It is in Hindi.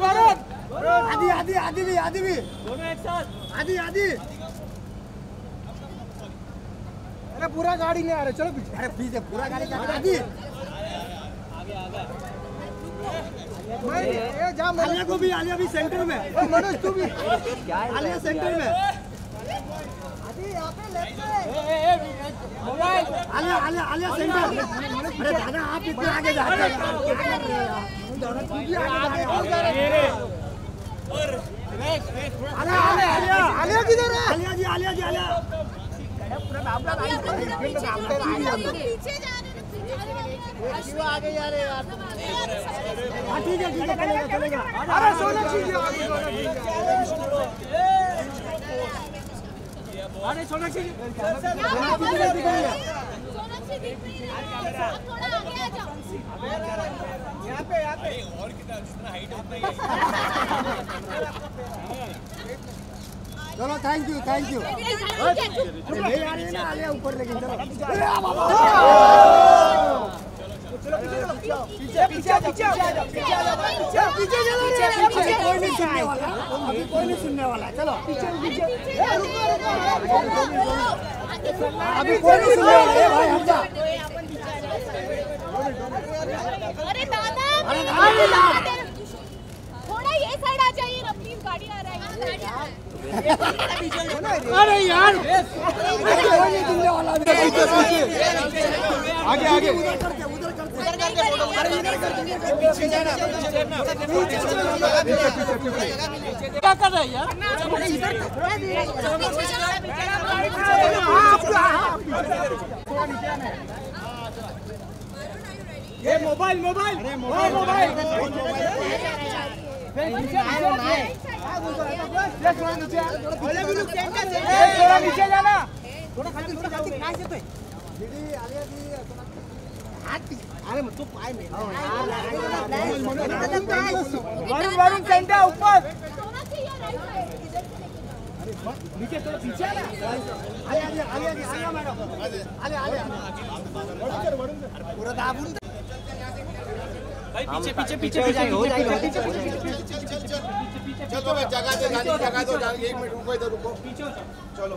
आधी आधी आधी भी आधी भी आधी आधी अरे पूरा गाड़ी नहीं आ रहा चलो अरे पीछे पूरा गाड़ी का मैं ये जा आलिया को भी। आलिया भी सेंटर में मनोज तू भी आलिया सेंटर में आलिया आलिया आलिया सेंटर अरे दादा आप इतना आगे जा रहे हैं। आलिया आलिया आलिया किधर है आलिया जी आलिया जी आलिया पीछे जा आगे जा रहे हाँ ठीक है ठीक है चलेगा चलेगा अरे सोनाक्षी जी आगे अरे सोनाक्षी सोनाक्षी दिख रही है सोनाक्षी दिख रही है आप थोड़ा आगे आ जाओ यहाँ पे यहाँ पे चलो थैंक यू थैंक यू नहीं आ रही है ना आलिया ऊपर लेकिन चलो ए, आ बाबा। पीछे पीछे पीछे पीछे पीछे अभी कोई नहीं सुनने वाला अभी कोई नहीं सुनने वाला चलो अभी कोई नहीं सुनने वाला ए भाई हट जा अरे दादा अरे दादा। थोड़ा ये साइड आ जाइए ना प्लीज़ गाड़ी आ रहा है अरे यार। आगे आगे। क्या कर रहे हैं यार? ये मोबाइल मोबाइल। Mobile mobile. थोड़ा नीचे जाना। थोड़ा खाली थोड़ा खाली। काय येतोय दीदी आलिया दी तू वरुण वरुण सेंटर ऊपर नीचे थोड़ा पीछे आना आलिया आलिया आलिया दी आलिया मैडम आलिया आलिया पूरा दाबून पीछे पीछे पीछे पीछे हो जाएगा पीछे पीछे चलो मैं जगह दे गाड़ी जगह दो जगह- एक मिनट रुको इधर रुको पीछे चलो